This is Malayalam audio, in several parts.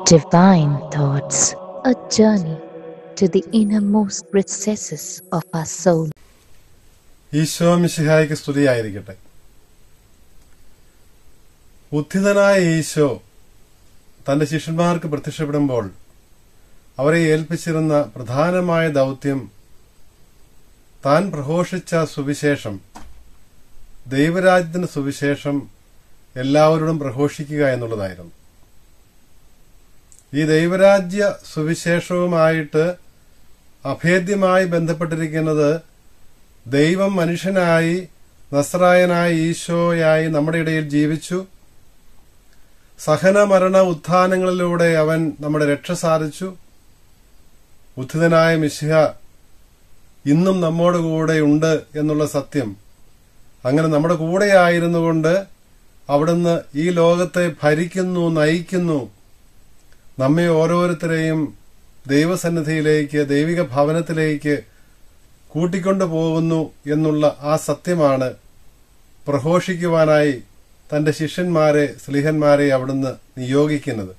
Divine Thoughts, a journey to the innermost recesses of our soul. Isho മിശിഹായിക്ക് സ്തുതിയായിരിക്കട്ടെ. ഉദ്ധിതനായ ഈശോ തന്റെ ശിഷ്യന്മാർക്ക് പ്രത്യക്ഷപ്പെടുമ്പോൾ അവരെ ഏൽപ്പിച്ചിരുന്ന പ്രധാനമായ ദൗത്യം താൻ പ്രഘോഷിച്ച സുവിശേഷം ദൈവരാജ്യത്തിന്റെ സുവിശേഷം എല്ലാവരോടും പ്രഘോഷിക്കുക എന്നുള്ളതായിരുന്നു. ഈ ദൈവരാജ്യ സുവിശേഷവുമായിട്ട് അഭേദ്യമായി ബന്ധപ്പെട്ടിരിക്കുന്നത് ദൈവം മനുഷ്യനായി നസ്രായനായ ഈശോയായി നമ്മുടെ ഇടയിൽ ജീവിച്ചു. സഹനമരണ ഉത്ഥാനങ്ങളിലൂടെ അവൻ നമ്മുടെ രക്ഷ സാധിച്ചു. ഉദ്ധിതനായ മിശിഹ ഇന്നും നമ്മോട് ഉണ്ട് എന്നുള്ള സത്യം അങ്ങനെ നമ്മുടെ കൂടെയായിരുന്നുകൊണ്ട് അവിടുന്ന് ഈ ലോകത്തെ ഭരിക്കുന്നു നയിക്കുന്നു. നമ്മെ ഓരോരുത്തരെയും ദൈവസന്നിധിയിലേക്ക് ദൈവിക ഭവനത്തിലേക്ക് കൂട്ടിക്കൊണ്ടു പോകുന്നു എന്നുള്ള ആ സത്യമാണ് പ്രഘോഷിക്കുവാനായി തന്റെ ശിഷ്യന്മാരെ സ്ലിഹന്മാരെ അവിടുന്ന് നിയോഗിക്കുന്നത്.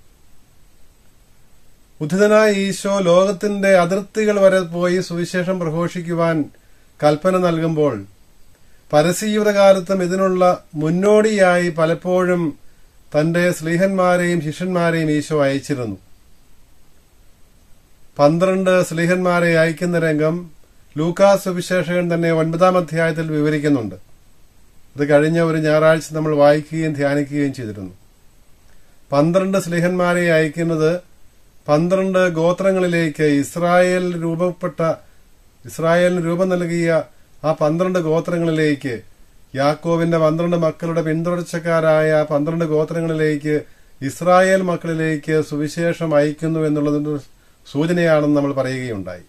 ഉദ്ധിതനായ ഈശോ ലോകത്തിന്റെ അതിർത്തികൾ വരെ പോയി സുവിശേഷം പ്രഘോഷിക്കുവാൻ കൽപ്പന നൽകുമ്പോൾ പരസ്യജീവിതകാലത്തും ഇതിനുള്ള മുന്നോടിയായി പലപ്പോഴും തന്റെ സ്ലീഹന്മാരെയും ശിഷ്യന്മാരെയും ഈശോ അയച്ചിരുന്നു. പന്ത്രണ്ട് സ്ലീഹന്മാരെ അയക്കുന്ന രംഗം ലൂക്കാ സുവിശേഷകൻ തന്നെ ഒൻപതാം അധ്യായത്തിൽ വിവരിക്കുന്നുണ്ട്. ഇത് കഴിഞ്ഞ ഒരു ഞായറാഴ്ച നമ്മൾ വായിക്കുകയും ധ്യാനിക്കുകയും ചെയ്തിരുന്നു. പന്ത്രണ്ട് സ്ലിഹന്മാരെ അയക്കുന്നത് പന്ത്രണ്ട് ഗോത്രങ്ങളിലേക്ക് ഇസ്രായേൽ രൂപപ്പെട്ട ഇസ്രായേലിന് രൂപം നൽകിയ ആ പന്ത്രണ്ട് ഗോത്രങ്ങളിലേക്ക് യാക്കോവിന്റെ പന്ത്രണ്ട് മക്കളുടെ പിന്തുടർച്ചക്കാരായ പന്ത്രണ്ട് ഗോത്രങ്ങളിലേക്ക് ഇസ്രായേൽ മക്കളിലേക്ക് സുവിശേഷം അയക്കുന്നു എന്നുള്ളതിന്റെ സൂചനയാണെന്ന് നമ്മൾ പറയുകയുണ്ടായി.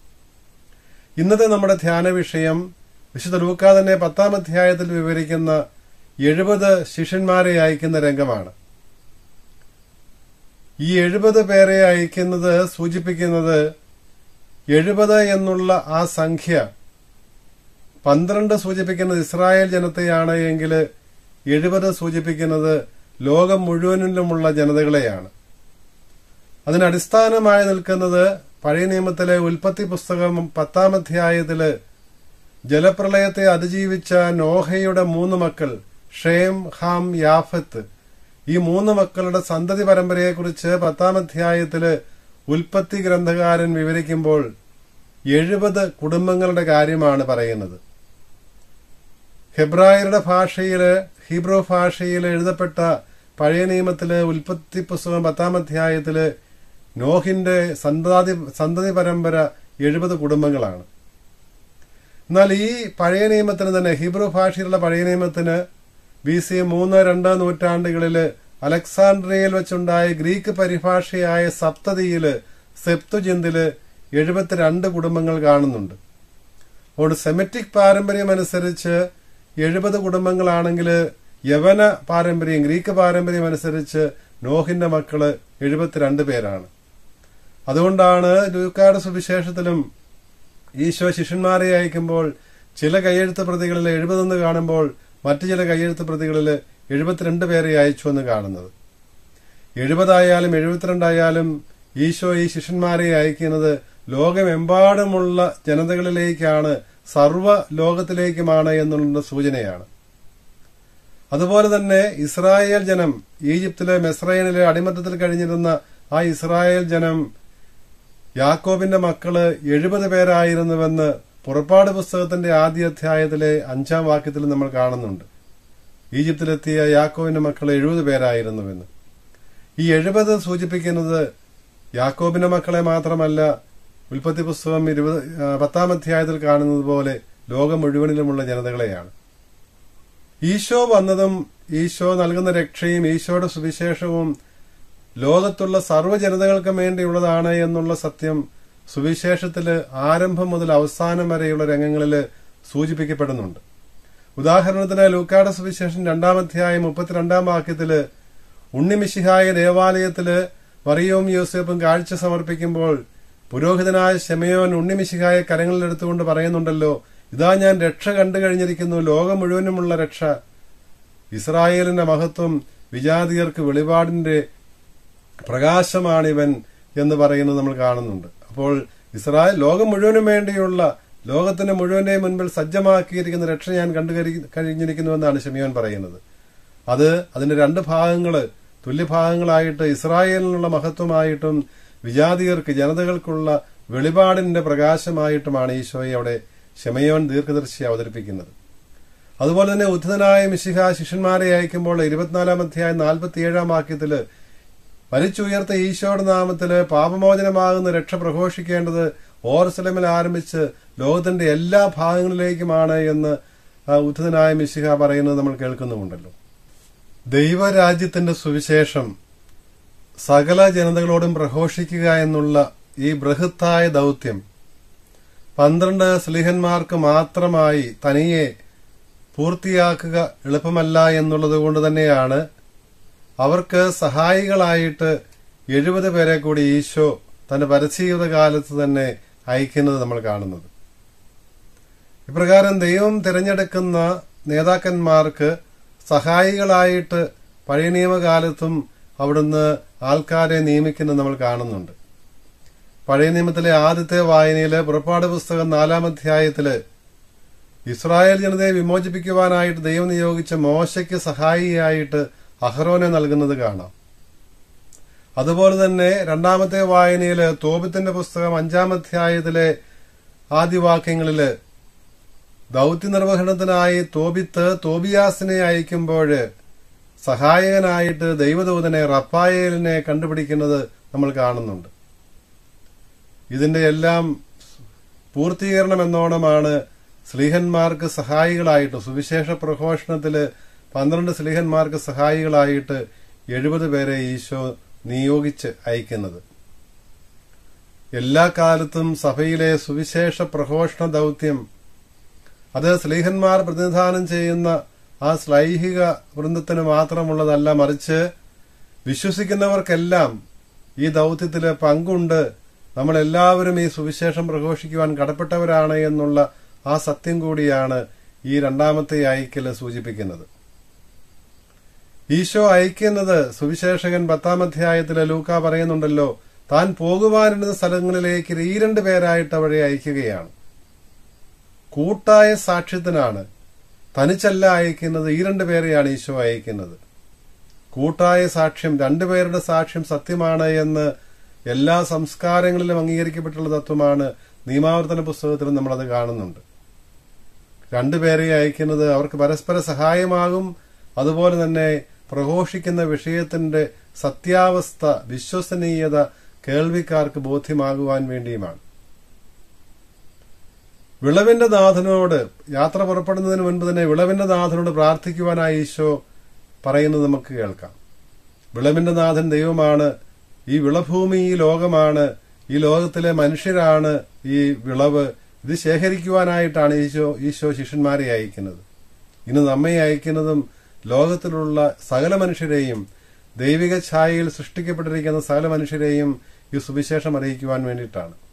ഇന്നത്തെ നമ്മുടെ ധ്യാന വിഷയം വിശുദ്ധ ലൂക്ക തന്നെ പത്താം അധ്യായത്തിൽ വിവരിക്കുന്ന എഴുപത് ശിഷ്യന്മാരെ അയക്കുന്ന രംഗമാണ്. ഈ എഴുപത് പേരെ അയക്കുന്നത് സൂചിപ്പിക്കുന്നത് എഴുപത് എന്നുള്ള ആ സംഖ്യ പന്ത്രണ്ട് സൂചിപ്പിക്കുന്നത് ഇസ്രായേൽ ജനത്തെയാണ് എങ്കിൽ എഴുപത് സൂചിപ്പിക്കുന്നത് ലോകം മുഴുവനിലുമുള്ള ജനതകളെയാണ്. അതിനടിസ്ഥാനമായി നിൽക്കുന്നത് പഴയ നിയമത്തിലെ ഉൽപ്പത്തി പുസ്തകം പത്താം അധ്യായത്തിൽ ജലപ്രളയത്തെ അതിജീവിച്ച നോഹയുടെ മൂന്ന് മക്കൾ ഷേം ഹാം യാഫത്ത്. ഈ മൂന്ന് മക്കളുടെ സന്തതി പരമ്പരയെക്കുറിച്ച് പത്താം അധ്യായത്തിൽ ഉൽപ്പത്തി ഗ്രന്ഥകാരൻ വിവരിക്കുമ്പോൾ എഴുപത് കുടുംബങ്ങളുടെ കാര്യമാണ് പറയുന്നത്. ഹെബ്രായരുടെ ഭാഷയിൽ ഹീബ്രോ ഭാഷയിൽ എഴുതപ്പെട്ട പഴയ നിയമത്തിലെ ഉൽപ്പത്തി പുസ്തകം പത്താം അധ്യായത്തിൽ നോഹിന്റെ സന്താതി സന്തതി പരമ്പര എഴുപത് കുടുംബങ്ങളാണ്. എന്നാൽ ഈ പഴയ നിയമത്തിന് തന്നെ ഹീബ്രു ഭാഷയിലുള്ള പഴയ നിയമത്തിന് ബി സി മൂന്ന് രണ്ട് നൂറ്റാണ്ടുകളിൽ അലക്സാണ്ട്രിയയിൽ വെച്ചുണ്ടായ ഗ്രീക്ക് പരിഭാഷയായ സപ്തതിയിൽ സെപ്തുജിന്തിൽ എഴുപത്തിരണ്ട് കുടുംബങ്ങൾ കാണുന്നുണ്ട്. അതുകൊണ്ട് സെമറ്റിക് പാരമ്പര്യം അനുസരിച്ച് എഴുപത് കുടുംബങ്ങളാണെങ്കിൽ യവന പാരമ്പര്യം ഗ്രീക്ക് പാരമ്പര്യം അനുസരിച്ച് നോഹിന്റെ മക്കൾ എഴുപത്തിരണ്ട് പേരാണ്. അതുകൊണ്ടാണ് ലൂക്കാട് സുവിശേഷത്തിലും ഈശോ ശിഷ്യന്മാരെ അയക്കുമ്പോൾ ചില കയ്യെഴുത്ത് പ്രതികളിൽ എഴുപതെന്ന് കാണുമ്പോൾ മറ്റു ചില കയ്യെഴുത്ത് പ്രതികളിൽ എഴുപത്തിരണ്ട് പേരെ അയച്ചു എന്ന് കാണുന്നത്. എഴുപതായാലും എഴുപത്തിരണ്ടായാലും ഈശോ ഈ ശിഷ്യന്മാരെ അയക്കുന്നത് ലോകമെമ്പാടുമുള്ള ജനതകളിലേക്കാണ് സർവ ലോകത്തിലേക്കുമാണ് എന്നുള്ള സൂചനയാണ്. അതുപോലെ തന്നെ ഇസ്രായേൽ ജനം ഈജിപ്തിലെ മെസ്രൈനിലെ അടിമത്തത്തിൽ കഴിഞ്ഞിരുന്ന ആ ഇസ്രായേൽ ജനം യാക്കോബിന്റെ മക്കൾ എഴുപത് പേരായിരുന്നുവെന്ന് പുറപ്പാട് പുസ്തകത്തിന്റെ ആദ്യ അധ്യായത്തിലെ അഞ്ചാം വാക്യത്തിൽ നമ്മൾ കാണുന്നുണ്ട്. ഈജിപ്തിലെത്തിയ യാക്കോബിന്റെ മക്കൾ എഴുപത് പേരായിരുന്നുവെന്ന്. ഈ എഴുപത് സൂചിപ്പിക്കുന്നത് യാക്കോബിന്റെ മക്കളെ മാത്രമല്ല ഉൽപ്പത്തി പുസ്തകം ഇരുപത് പത്താം അധ്യായത്തിൽ കാണുന്നത് പോലെ ലോകം മുഴുവനിലുമുള്ള ജനതകളെയാണ്. ഈശോ വന്നതും ഈശോ നൽകുന്ന രക്ഷയും ഈശോയുടെ സുവിശേഷവും ലോകത്തുള്ള സർവ ജനതകൾക്കും വേണ്ടിയുള്ളതാണ് എന്നുള്ള സത്യം സുവിശേഷത്തിൽ ആരംഭം മുതൽ അവസാനം വരെയുള്ള രംഗങ്ങളിൽ സൂചിപ്പിക്കപ്പെടുന്നുണ്ട്. ഉദാഹരണത്തിന് ലൂക്കാട സുവിശേഷം രണ്ടാം അധ്യായം മുപ്പത്തിരണ്ടാം വാക്യത്തിൽ ഉണ്ണിമിശിഹായ ദേവാലയത്തിൽ മറിയവും യൂസഫും കാഴ്ച സമർപ്പിക്കുമ്പോൾ പുരോഹിതനായ ശമയോൻ ഉണ്ണിമിശിഹായ കരങ്ങളിലെടുത്തുകൊണ്ട് പറയുന്നുണ്ടല്ലോ ഇതാ ഞാൻ രക്ഷ കണ്ടു കഴിഞ്ഞിരിക്കുന്നു ലോകം മുഴുവനുമുള്ള രക്ഷ. ഇസ്രായേലിന്റെ മഹത്വം വിജാതിയർക്ക് വെളിപാടിന്റെ പ്രകാശമാണിവൻ എന്ന് പറയുന്നത് നമ്മൾ കാണുന്നുണ്ട്. അപ്പോൾ ഇസ്രായേൽ ലോകം മുഴുവനും വേണ്ടിയുള്ള ലോകത്തിന്റെ മുഴുവന്റെയും മുൻപിൽ സജ്ജമാക്കിയിരിക്കുന്ന രക്ഷ ഞാൻ കണ്ടു കഴിഞ്ഞിരിക്കുന്നുവെന്നാണ് ഷമിയോൻ പറയുന്നത്. അത് അതിന്റെ രണ്ട് ഭാഗങ്ങൾ തുല്യഭാഗങ്ങളായിട്ട് ഇസ്രായേലിനുള്ള മഹത്വമായിട്ടും വിജാതിയർക്ക് ജനതകൾക്കുള്ള വെളിപാടിന്റെ പ്രകാശമായിട്ടുമാണ് ഈശോയെ അവിടെ ശമയോൻ ദീർഘദർശി അവതരിപ്പിക്കുന്നത്. അതുപോലെ തന്നെ ഉദ്ധതനായ മിശിഹ ശിഷ്യന്മാരെ അയക്കുമ്പോൾ ഇരുപത്തിനാലാം അധ്യായം നാൽപ്പത്തിയേഴാം വാക്യത്തിൽ മരിച്ചുയർത്ത ഈശോയുടെ നാമത്തിൽ പാപമോചനമാകുന്ന രക്ഷ പ്രഘോഷിക്കേണ്ടത് ഓർസലമിൽ ആരംഭിച്ച് ലോകത്തിന്റെ എല്ലാ ഭാഗങ്ങളിലേക്കുമാണ് എന്ന് ഉദ്ധിതനായ മിശിഹ പറയുന്നത് നമ്മൾ കേൾക്കുന്നുമുണ്ടല്ലോ. ദൈവരാജ്യത്തിന്റെ സുവിശേഷം സകല ജനതകളോടും പ്രഘോഷിക്കുക എന്നുള്ള ഈ ബൃഹത്തായ ദൗത്യം പന്ത്രണ്ട് സ്ലിഹന്മാർക്ക് മാത്രമായി തനിയെ പൂർത്തിയാക്കുക എളുപ്പമല്ല എന്നുള്ളത് കൊണ്ട് തന്നെയാണ് അവർക്ക് സഹായികളായിട്ട് എഴുപത് പേരെ കൂടി ഈശോ തന്റെ പരസ്യജീവിത കാലത്ത് തന്നെ അയക്കുന്നത് നമ്മൾ കാണുന്നത്. ഇപ്രകാരം ദൈവം തിരഞ്ഞെടുക്കുന്ന നേതാക്കന്മാർക്ക് സഹായികളായിട്ട് പഴയ നിയമകാലത്തും അവിടുന്ന് ആൾക്കാരെ നിയമിക്കുന്നത് നമ്മൾ കാണുന്നുണ്ട്. പഴയ നിയമത്തിലെ ആദ്യത്തെ വായനയിൽ പുറപ്പാട് പുസ്തകം നാലാം അധ്യായത്തിൽ ഇസ്രായേൽ ജനതയെ വിമോചിപ്പിക്കുവാനായിട്ട് ദൈവം നിയോഗിച്ച മോശയ്ക്ക് സഹായിയായിട്ട് അഹ്റോനെ നൽകുന്നത് കാണാം. അതുപോലെ തന്നെ രണ്ടാമത്തെ വായനയിൽ തോപത്തിന്റെ പുസ്തകം അഞ്ചാം അധ്യായത്തിലെ ആദ്യവാക്യങ്ങളിൽ ദൌത്യ നിർവഹണത്തിനായി തോബിത്ത് തോബിയാസിനെ അയക്കുമ്പോൾ സഹായകനായിട്ട് ദൈവദൂതനെ റഫായേലിനെ കണ്ടുപിടിക്കുന്നത് നമ്മൾ കാണുന്നുണ്ട്. ഇതിന്റെ എല്ലാം പൂർത്തീകരണം എന്നോണമാണ് സ്ലീഹന്മാർക്ക് സഹായികളായിട്ട് സുവിശേഷ പ്രഘോഷണത്തിൽ പന്ത്രണ്ട് സ്ലീഹന്മാർക്ക് സഹായികളായിട്ട് എഴുപത് പേരെ ഈശോ നിയോഗിച്ച് അയക്കുന്നത്. എല്ലാ കാലത്തും സഭയിലെ സുവിശേഷ പ്രഘോഷണ ദൗത്യം അത് സ്ലീഹന്മാർ പ്രതിനിധാനം ചെയ്യുന്ന ആ ശ്ലൈഹിക വൃന്ദത്തിന് മാത്രമുള്ളതല്ല മറിച്ച് വിശ്വസിക്കുന്നവർക്കെല്ലാം ഈ ദൗത്യത്തിൽ പങ്കുണ്ട്. നമ്മളെല്ലാവരും ഈ സുവിശേഷം പ്രഘോഷിക്കുവാൻ കടപ്പെട്ടവരാണ് എന്നുള്ള ആ സത്യം കൂടിയാണ് ഈ രണ്ടാമത്തെ അയക്കൽ സൂചിപ്പിക്കുന്നത്. ഈശോ അയക്കുന്നത് സുവിശേഷകൻ പത്താം അധ്യായത്തിലെ ലൂക്ക പറയുന്നുണ്ടല്ലോ താൻ പോകുവാനിരുന്ന സ്ഥലങ്ങളിലേക്ക് ഈ രണ്ട് പേരായിട്ട് അവരെ അയക്കുകയാണ്. കൂട്ടായ സാക്ഷ്യത്തിനാണ് തനിച്ചല്ല അയക്കുന്നത് ഈ രണ്ടു പേരെയാണ് ഈശോ അയക്കുന്നത്. കൂട്ടായ സാക്ഷ്യം രണ്ടുപേരുടെ സാക്ഷ്യം സത്യമാണ് എന്ന് എല്ലാ സംസ്കാരങ്ങളിലും അംഗീകരിക്കപ്പെട്ടുള്ള തത്വമാണ് നിയമാവർത്തന പുസ്തകത്തിലും നമ്മളത് കാണുന്നുണ്ട്. രണ്ടുപേരെ അയക്കുന്നത് അവർക്ക് പരസ്പര സഹായമാകും അതുപോലെ തന്നെ പ്രഘോഷിക്കുന്ന വിഷയത്തിന്റെ സത്യാവസ്ഥ വിശ്വസനീയത കേൾവിക്കാർക്ക് ബോധ്യമാകുവാൻ വേണ്ടിയുമാണ്. വിളവിന്റെ നാഥനോട് യാത്ര പുറപ്പെടുന്നതിന് മുൻപ് തന്നെ വിളവിന്റെ നാഥനോട് പ്രാർത്ഥിക്കുവാനായി ഈശോ പറയുന്നത് നമുക്ക് കേൾക്കാം. വിളവിന്റെ നാഥൻ ദൈവമാണ്. ഈ വിളഭൂമി ഈ ലോകമാണ്. ഈ ലോകത്തിലെ മനുഷ്യരാണ് ഈ വിളവ്. ഇത് ശേഖരിക്കുവാനായിട്ടാണ് ഈശോ ഈശോ ശിഷ്യന്മാരെ അയക്കുന്നത്. ഇന്ന് നമ്മെ അയക്കുന്നതും ലോകത്തിലുള്ള സകല മനുഷ്യരെയും ദൈവിക ഛായയിൽ സൃഷ്ടിക്കപ്പെട്ടിരിക്കുന്ന സകല മനുഷ്യരെയും ഈ സുവിശേഷം അറിയിക്കുവാൻ വേണ്ടിയിട്ടാണ്.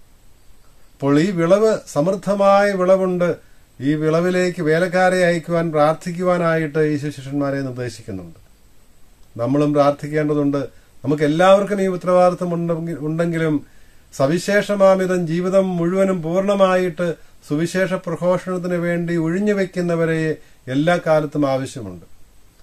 അപ്പോൾ ഈ വിളവ് സമൃദ്ധമായ വിളവുണ്ട്. ഈ വിളവിലേക്ക് വേലക്കാരെ അയക്കുവാൻ പ്രാർത്ഥിക്കുവാനായിട്ട് ഈശോ ശിഷ്യന്മാരെ നിർദ്ദേശിക്കുന്നുണ്ട്. നമ്മളും പ്രാർത്ഥിക്കേണ്ടതുണ്ട്. നമുക്ക് എല്ലാവർക്കും ഈ ഉത്തരവാദിത്വം ഉണ്ടെങ്കിലും സവിശേഷമാമിതം ജീവിതം മുഴുവനും പൂർണമായിട്ട് സുവിശേഷ പ്രഘോഷണത്തിന് വേണ്ടി ഒഴിഞ്ഞു വെക്കുന്നവരെ എല്ലാ കാലത്തും ആവശ്യമുണ്ട്.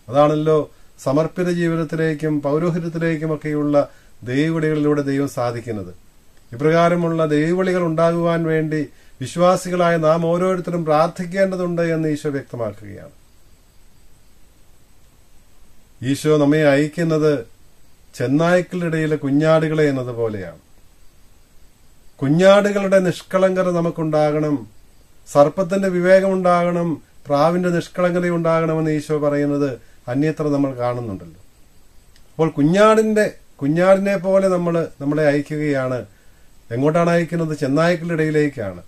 അതാണല്ലോ സമർപ്പിത ജീവിതത്തിലേക്കും പൗരോഹിത്യത്തിലേക്കുമൊക്കെയുള്ള ദൈവവിളികളിലൂടെ ദൈവം സാധിക്കുന്നത്. ഇപ്രകാരമുള്ള ദൈവവിളികൾ ഉണ്ടാകുവാൻ വേണ്ടി വിശ്വാസികളായ നാം ഓരോരുത്തരും പ്രാർത്ഥിക്കേണ്ടതുണ്ട് എന്ന് ഈശോ വ്യക്തമാക്കുകയാണ്. ഈശോ നമ്മെ അയക്കുന്നത് ചെന്നായ്ക്കളുടെ കുഞ്ഞാടുകളെ എന്നതുപോലെയാണ്. കുഞ്ഞാടുകളുടെ നിഷ്കളങ്കത നമുക്കുണ്ടാകണം. സർപ്പത്തിന്റെ വിവേകമുണ്ടാകണം പ്രാവിന്റെ നിഷ്കളങ്കത ഉണ്ടാകണമെന്ന് ഈശോ പറയുന്നത് അന്യത്ര നമ്മൾ കാണുന്നുണ്ടല്ലോ. അപ്പോൾ കുഞ്ഞാടിന്റെ കുഞ്ഞാടിനെ പോലെ നമ്മൾ നമ്മളെ അയക്കുകയാണ് എങ്ങോട്ടാണ് അയക്കുന്നത്? ചെന്നായ്ക്കളുടെ ഇടയിലേക്കാണ്.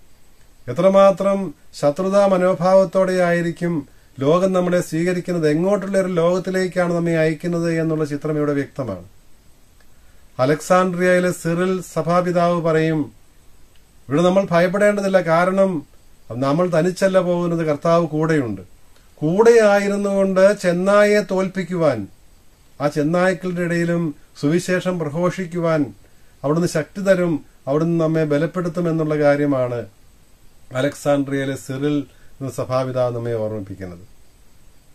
എത്രമാത്രം ശത്രുതാ മനോഭാവത്തോടെ ആയിരിക്കും ലോകം നമ്മളെ സ്വീകരിക്കുന്നത്? എങ്ങോട്ടുള്ള ഒരു ലോകത്തിലേക്കാണ് നമ്മെ അയക്കുന്നത് എന്നുള്ള ചിത്രം ഇവിടെ വ്യക്തമാണ്. അലക്സാണ്ട്രിയയിലെ സിറിൽ സഭാപിതാവ് പറയും ഇവിടെ നമ്മൾ ഭയപ്പെടേണ്ടതില്ല. കാരണം നമ്മൾ തനിച്ചല്ല പോകുന്നത്. കർത്താവ് കൂടെയുണ്ട്. കൂടെ ആയിരുന്നുകൊണ്ട് ചെന്നായെ തോൽപ്പിക്കുവാൻ ആ ചെന്നായ്ക്കളുടെ ഇടയിലും സുവിശേഷം പ്രഘോഷിക്കുവാൻ അവിടുന്ന് ശക്തി തരും അവിടുന്ന് നമ്മെ ബലപ്പെടുത്തുമെന്നുള്ള കാര്യമാണ് അലക്സാണ്ട്രിയയിലെ സിറിൽ സഭാപിതാവ് നമ്മെ ഓർമ്മിപ്പിക്കുന്നത്.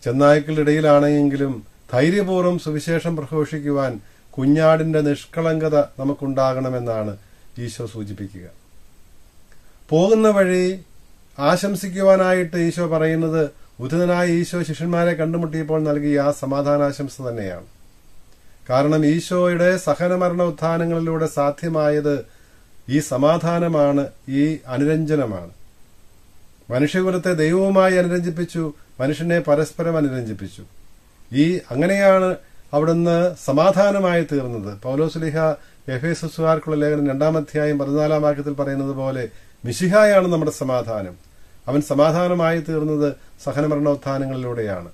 ചെന്നായ്ക്കളുടെ ഇടയിലാണെങ്കിലും ധൈര്യപൂർവം സുവിശേഷം പ്രഘോഷിക്കുവാൻ കുഞ്ഞാടിന്റെ നിഷ്കളങ്കത നമുക്കുണ്ടാകണമെന്നാണ് ഈശോ സൂചിപ്പിക്കുക. പോകുന്ന വഴി ആശംസിക്കുവാനായിട്ട് ഈശോ പറയുന്നത് ഉദിതനായ ഈശോ ശിഷ്യന്മാരെ കണ്ടുമുട്ടിയപ്പോൾ നൽകിയ ആ സമാധാനാശംസ തന്നെയാണ്. കാരണം ഈശോയുടെ സഹനമരണ ഉത്ഥാനങ്ങളിലൂടെ സാധ്യമായത് ഈ സമാധാനമാണ് ഈ അനുരഞ്ജനമാണ്. മനുഷ്യകുലത്തെ ദൈവവുമായി അനുരഞ്ജിപ്പിച്ചു മനുഷ്യനെ പരസ്പരം അനുരഞ്ജിപ്പിച്ചു. ഈ അങ്ങനെയാണ് അവിടുന്ന് സമാധാനമായി തീർന്നത്. പൗലോസ്ലിഹ എഫേസുസുകാർക്കുള്ള ലേഖനം രണ്ടാം അധ്യായം പതിനാലാം വാക്യത്തിൽ പറയുന്നത് പോലെ മിശിഹായാണ് നമ്മുടെ സമാധാനം. അവൻ സമാധാനമായി തീർന്നത് സഹനമരണോത്ഥാനങ്ങളിലൂടെയാണ്.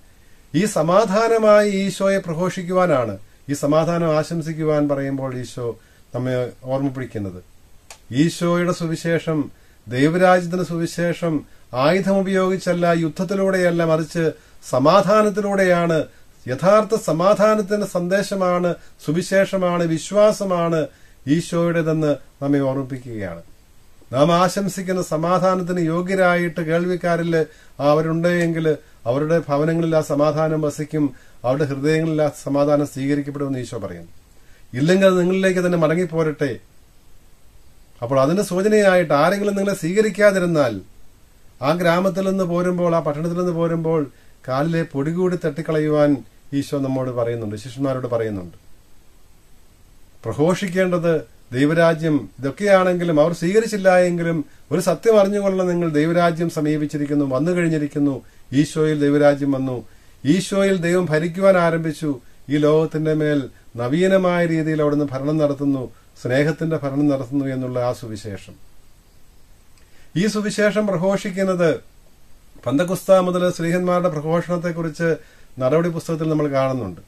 ഈ സമാധാനമായി ഈശോയെ പ്രഘോഷിക്കുവാനാണ് ഈ സമാധാനം ആശംസിക്കുവാൻ പറയുമ്പോൾ ഈശോ നമ്മെ ഓർമ്മിപ്പിക്കുന്നത്. ഈശോയുടെ സുവിശേഷം ദൈവരാജ്യത്തിന്റെ സുവിശേഷം ആയുധം ഉപയോഗിച്ചല്ല യുദ്ധത്തിലൂടെയല്ല മറിച്ച് സമാധാനത്തിലൂടെയാണ് യഥാർത്ഥ സമാധാനത്തിന്റെ സന്ദേശമാണ് സുവിശേഷമാണ് വിശ്വാസമാണ് ഈശോയുടേതെന്ന് നമ്മെ ഓർമ്മിപ്പിക്കുകയാണ്. നാം ആശംസിക്കുന്ന സമാധാനത്തിന് യോഗ്യരായിട്ട് കേൾവിക്കാരിൽ അവരുണ്ടെങ്കിൽ അവരുടെ ഭവനങ്ങളിൽ ആ സമാധാനം വസിക്കും അവരുടെ ഹൃദയങ്ങളിൽ ആ സമാധാനം സ്വീകരിക്കപ്പെടുമെന്ന് ഈശോ പറയുന്നു. ഇല്ലെങ്കിൽ നിങ്ങളിലേക്ക് തന്നെ മടങ്ങിപ്പോരട്ടെ. അപ്പോൾ അതിന്റെ സൂചനയായിട്ട് ആരെങ്കിലും നിങ്ങളെ സ്വീകരിക്കാതിരുന്നാൽ ആ ഗ്രാമത്തിൽ നിന്ന് പോരുമ്പോൾ ആ പട്ടണത്തിൽ നിന്ന് പോരുമ്പോൾ കാലിലെ പൊടി കൂടി തട്ടിക്കളയുവാൻ ഈശോ നമ്മോട് പറയുന്നുണ്ട് ശിഷ്യന്മാരോട് പറയുന്നുണ്ട്. പ്രഘോഷിക്കേണ്ടത് ദൈവരാജ്യം ഇതൊക്കെയാണെങ്കിലും അവർ സ്വീകരിച്ചില്ല എങ്കിലും ഒരു സത്യം അറിഞ്ഞുകൊള്ള നിങ്ങൾ ദൈവരാജ്യം സമീപിച്ചിരിക്കുന്നു വന്നു കഴിഞ്ഞിരിക്കുന്നു ഈശോയിൽ ദൈവരാജ്യം വന്നു. ഈശോയിൽ ദൈവം ഭരിക്കുവാൻ ആരംഭിച്ചു ഈ ലോകത്തിന്റെ മേൽ നവീനമായ രീതിയിൽ അവിടുന്ന് ഭരണം നടത്തുന്നു. സ്നേഹത്തിന്റെ ഭരണം നടത്തുന്നു എന്നുള്ള ആ സുവിശേഷം. ഈ സുവിശേഷം പ്രഘോഷിക്കുന്നത് പന്തകുസ്ത മുതൽ ശ്രീഹന്മാരുടെ പ്രഘോഷണത്തെക്കുറിച്ച് നടപടി പുസ്തകത്തിൽ നമ്മൾ കാണുന്നുണ്ട്.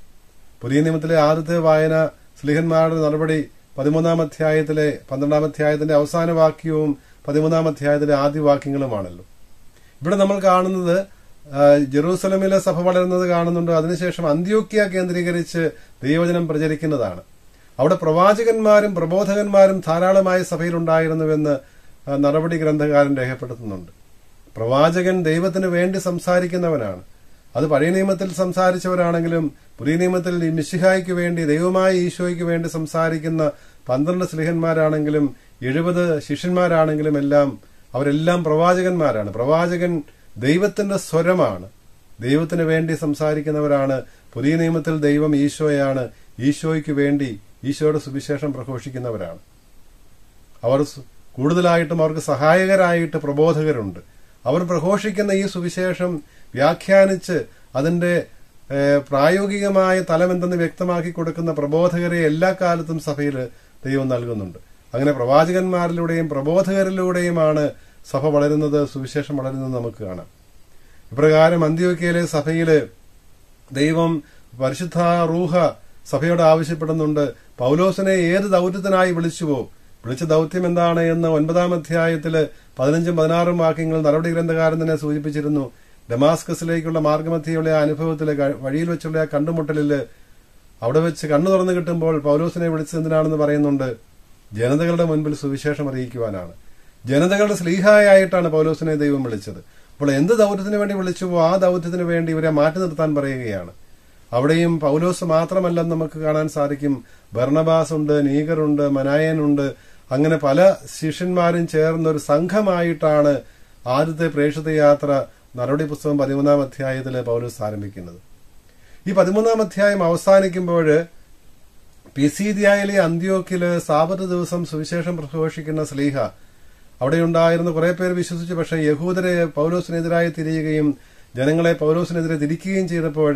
പുതിയ നിയമത്തിലെ ആദ്യത്തെ വായന സ്ലിഹന്മാരുടെ നടപടി പതിമൂന്നാം അധ്യായത്തിലെ പന്ത്രണ്ടാം അധ്യായത്തിന്റെ അവസാന വാക്യവും പതിമൂന്നാം അധ്യായത്തിലെ ആദ്യ വാക്യങ്ങളുമാണല്ലോ. ഇവിടെ നമ്മൾ കാണുന്നത് ജെറൂസലമിലെ സഭ വളരുന്നത് കാണുന്നുണ്ട്. അതിനുശേഷം അന്ത്യോക്യ കേന്ദ്രീകരിച്ച് ദൈവജനം പ്രചരിക്കുന്നതാണ്. അവിടെ പ്രവാചകന്മാരും പ്രബോധകന്മാരും ധാരാളമായ സഭയിലുണ്ടായിരുന്നുവെന്ന് നടപടി ഗ്രന്ഥകാരൻ രേഖപ്പെടുത്തുന്നുണ്ട്. പ്രവാചകൻ ദൈവത്തിന് വേണ്ടി സംസാരിക്കുന്നവനാണ്. അത് പഴയ നിയമത്തിൽ സംസാരിച്ചവരാണെങ്കിലും പുതിയ നിയമത്തിൽ മിശിഹായ്ക്ക് വേണ്ടി ദൈവമായ ഈശോയ്ക്ക് വേണ്ടി സംസാരിക്കുന്ന പന്ത്രണ്ട് സ്ലിഹന്മാരാണെങ്കിലും എഴുപത് ശിഷ്യന്മാരാണെങ്കിലും എല്ലാം അവരെല്ലാം പ്രവാചകന്മാരാണ്. പ്രവാചകൻ ദൈവത്തിന്റെ സ്വരമാണ്. ദൈവത്തിന് വേണ്ടി സംസാരിക്കുന്നവരാണ്. പുതിയ നിയമത്തിൽ ദൈവം ഈശോയാണ്. ഈശോയ്ക്ക് വേണ്ടി ഈശോയുടെ സുവിശേഷം പ്രഘോഷിക്കുന്നവരാണ്. അവർ കൂടുതലായിട്ടും അവർക്ക് സഹായകരായിട്ട് പ്രബോധകരുണ്ട്. അവർ പ്രഘോഷിക്കുന്ന ഈ സുവിശേഷം വ്യാഖ്യാനിച്ച് അതിന്റെ പ്രായോഗികമായ തലമെന്തെന്ന് വ്യക്തമാക്കി കൊടുക്കുന്ന പ്രബോധകരെ എല്ലാ കാലത്തും സഭയിൽ ദൈവം നൽകുന്നുണ്ട്. അങ്ങനെ പ്രവാചകന്മാരിലൂടെയും പ്രബോധകരിലൂടെയുമാണ് സഭ വളരുന്നത് സുവിശേഷം വളരുന്നത് നമുക്ക് കാണാം. ഇപ്രകാരം അന്ത്യോക്കയിലെ സഭയിൽ ദൈവം പരിശുദ്ധ റൂഹ സഭയോട് ആവശ്യപ്പെടുന്നുണ്ട്. പൗലോസിനെ ഏത് ദൗത്യത്തിനായി വിളിച്ചുവോ? വിളിച്ച ദൗത്യം എന്താണ് എന്ന് ഒൻപതാം അധ്യായത്തിൽ പതിനഞ്ചും പതിനാറും വാക്യങ്ങൾ നടപടി ഗ്രന്ഥകാരൻ തന്നെ സൂചിപ്പിച്ചിരുന്നു. ഡെമാസ്കസിലേക്കുള്ള മാർഗമധ്യയുള്ള ആ അനുഭവത്തിൽ വഴിയിൽ വെച്ചുള്ള ആ കണ്ടുമുട്ടലിൽ അവിടെ വെച്ച് കണ്ണു തുറന്നു കിട്ടുമ്പോൾ പൗലോസിനെ വിളിച്ചത് പറയുന്നുണ്ട്. ജനതകളുടെ മുൻപിൽ സുവിശേഷം അറിയിക്കുവാനാണ്. ജനതകളുടെ സ്ലീഹായായിട്ടാണ് പൗലോസിനെ ദൈവം വിളിച്ചത്. അപ്പോൾ എന്ത് ദൗത്യത്തിന് വേണ്ടി വിളിച്ചുവോ ആ ദൗത്യത്തിന് വേണ്ടി ഇവരെ മാറ്റി നിർത്താൻ പറയുകയാണ്. അവിടെയും പൗലോസ് മാത്രമല്ലെന്ന് നമുക്ക് കാണാൻ സാധിക്കും. ഭരണബാസ് ഉണ്ട് നീഗറുണ്ട് മനായനുണ്ട്. അങ്ങനെ പല ശിഷ്യന്മാരും ചേർന്ന ഒരു സംഘമായിട്ടാണ് ആദ്യത്തെ പ്രേക്ഷിത യാത്ര നടപടി പുസ്തകം പതിമൂന്നാം അധ്യായത്തിൽ പൗലോസ് ആരംഭിക്കുന്നത്. ഈ പതിമൂന്നാം അധ്യായം അവസാനിക്കുമ്പോൾ പിസീദിയയിലെ അന്ത്യോക്കിൽ സാബത്ത് ദിവസം സുവിശേഷം പ്രഘോഷിക്കുന്ന സ്ലീഹ അവിടെയുണ്ടായിരുന്ന കുറെ പേർ വിശ്വസിച്ചു പക്ഷേ യഹൂദരെ പൗലോസിനെതിരായി തിരിയുകയും ജനങ്ങളെ പൗലോസിനെതിരെ തിരിക്കുകയും ചെയ്തപ്പോൾ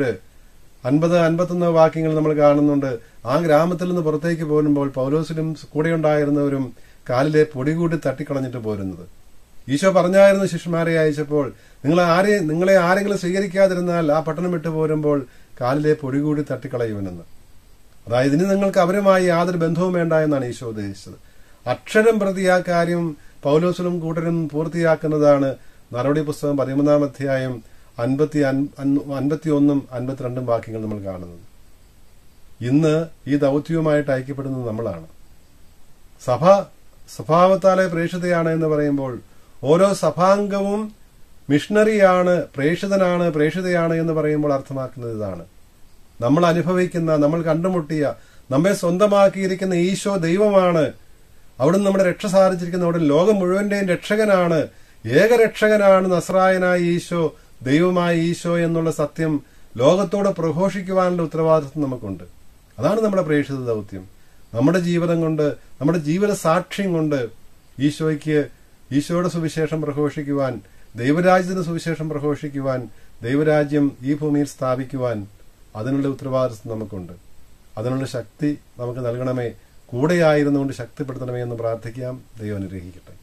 അൻപത് അൻപത്തൊന്ന് വാക്യങ്ങൾ നമ്മൾ കാണുന്നുണ്ട്. ആ ഗ്രാമത്തിൽ നിന്ന് പുറത്തേക്ക് പോരുമ്പോൾ പൗലോസിനും കൂടെയുണ്ടായിരുന്നവരും കാലിലെ പൊടി കൂടി തട്ടിക്കളഞ്ഞിട്ട് പോരുന്നത്. ഈശോ പറഞ്ഞായിരുന്നു ശിഷ്യന്മാരെ അയച്ചപ്പോൾ നിങ്ങൾ ആരെ നിങ്ങളെ ആരെങ്കിലും സ്വീകരിക്കാതിരുന്നാൽ ആ പട്ടണം വിട്ടു പോരുമ്പോൾ കാലിലെ പൊടി കൂടി തട്ടിക്കളയുമെന്ന്. അതായത് ഇനി നിങ്ങൾക്ക് അവരുമായി യാതൊരു ബന്ധവും വേണ്ട എന്നാണ് ഈശോ ഉദ്ദേശിച്ചത്. അക്ഷരം പ്രതി ആ കാര്യം പൗലോസിലും കൂട്ടരും പൂർത്തിയാക്കുന്നതാണ്. നടപടി പുസ്തകം പതിമൂന്നാം അധ്യായം അൻപത്തി അൻപത്തി ഒന്നും അൻപത്തിരണ്ടും വാക്യങ്ങൾ നമ്മൾ കാണുന്നത്. ഇന്ന് ഈ ദൗത്യവുമായിട്ട് ഐക്യപ്പെടുന്നത് നമ്മളാണ്. സഭ സ്വഭാവത്താലെ പ്രേക്ഷിതയാണ് എന്ന് പറയുമ്പോൾ ഓരോ സഭാംഗവും മിഷണറിയാണ് പ്രേക്ഷിതനാണ് പ്രേക്ഷിതയാണ് എന്ന് പറയുമ്പോൾ അർത്ഥമാക്കുന്നത് ഇതാണ്. നമ്മൾ അനുഭവിക്കുന്ന നമ്മൾ കണ്ടുമുട്ടിയ നമ്മെ സ്വന്തമാക്കിയിരിക്കുന്ന ഈശോ ദൈവമാണ്. അവിടുന്ന് നമ്മുടെ രക്ഷ സാധിച്ചിരിക്കുന്ന അവിടെ ലോകം മുഴുവന്റെയും രക്ഷകനാണ്. ഏകരക്ഷകനാണ് നസ്രായനായ ഈശോ. ദൈവമായ ഈശോ എന്നുള്ള സത്യം ലോകത്തോട് പ്രഘോഷിക്കുവാനുള്ള ഉത്തരവാദിത്വം നമുക്കുണ്ട്. അതാണ് നമ്മുടെ പ്രേക്ഷിത ദൗത്യം. നമ്മുടെ ജീവിതം കൊണ്ട് നമ്മുടെ ജീവിത സാക്ഷ്യം കൊണ്ട് ഈശോയ്ക്ക് ഈശോയുടെ സുവിശേഷം പ്രഘോഷിക്കുവാൻ ദൈവരാജ്യത്തിന്റെ സുവിശേഷം പ്രഘോഷിക്കുവാൻ ദൈവരാജ്യം ഈ ഭൂമിയിൽ സ്ഥാപിക്കുവാൻ അതിനുള്ള ഉത്തരവാദിത്വം നമുക്കുണ്ട്. അതിനുള്ള ശക്തി നമുക്ക് നൽകണമേ. കൂടെയായിരുന്നുകൊണ്ട് ശക്തിപ്പെടുത്തണമേ എന്ന് പ്രാർത്ഥിക്കാം. ദൈവം അനുഗ്രഹിക്കട്ടെ.